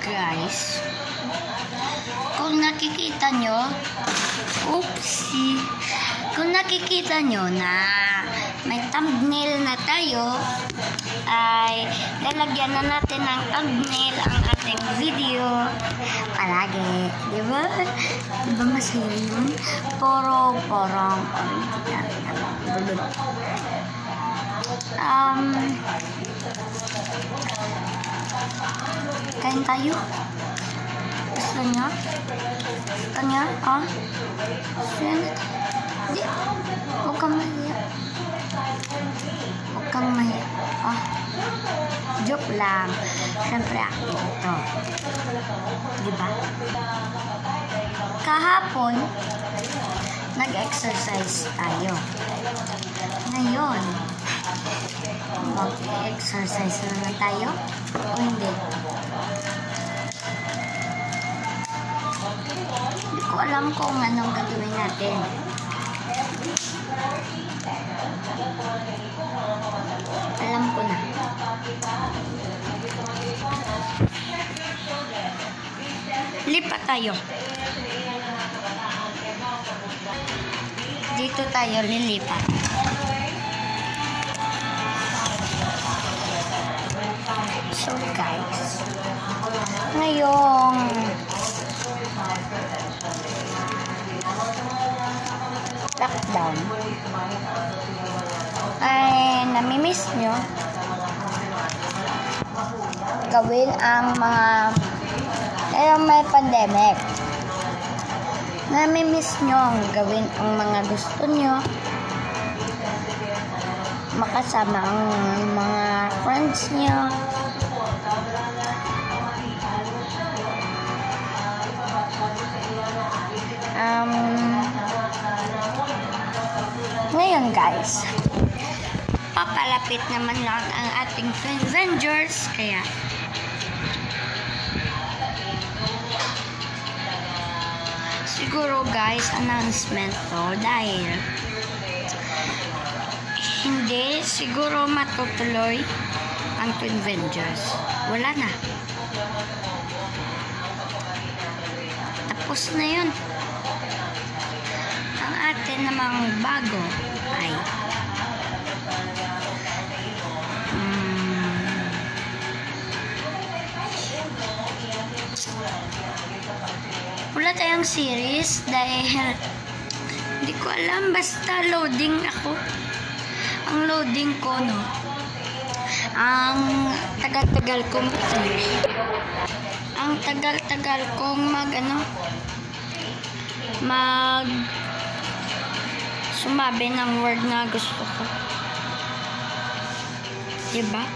guys, kung nakikita nyo, oopsie, kung nakikita nyo na may thumbnail na tayo, ay lalagyan na natin ng thumbnail ang ating video palagi. Di ba? Di ba masaya yun? Poro, porong, original. Um, kain tayo. Gusto niyo? Gusto niyo? Oh? Gusto niyo? Di. Huwag kang mahiya. Huwag kang mahiya. Oh. Joke lang. Siyempre, acting ito. Di ba? Kahapon, nag-exercise tayo. Ngayon, mag-exercise na naman tayo o hindi? Hindi ko alam kung anong gagawin natin. Alam ko na. Lipat tayo. Dito tayo lilipat. So guys, ngayong lockdown. Ay namimiss nyo. Gawin ang mga pero may pandemic. Namimiss nyo ang gawin ang mga gusto nyo. Makasama ang mga friends nyo um, ngayon guys papalapit naman lang ang ating Avengers kaya. Siguro guys announcement to dahil hindi siguro matutuloy ang Twin Avengers wala na. Tapos na yun ang atin namang bago. Ay. Mm, wala tayong series dahil hindi ko alam. Basta loading ako. Ang loading ko no? Ang tagal-tagal kong ang tagal-tagal kong mag ano mag sumabi ng word na gusto ko. Diba?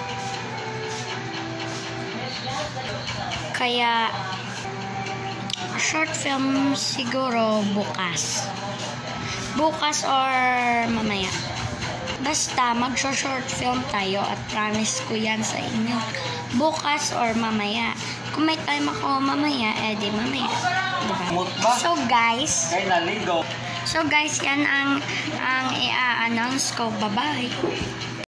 Kaya short film siguro bukas. Bukas or mamaya. Basta mag-short film tayo at promise ko yan sa inyo. Bukas or mamaya. Kung may time ako mamaya, eh di mamaya. Diba? So guys. So guys, yan ang ang i-announce ko. Bye-bye.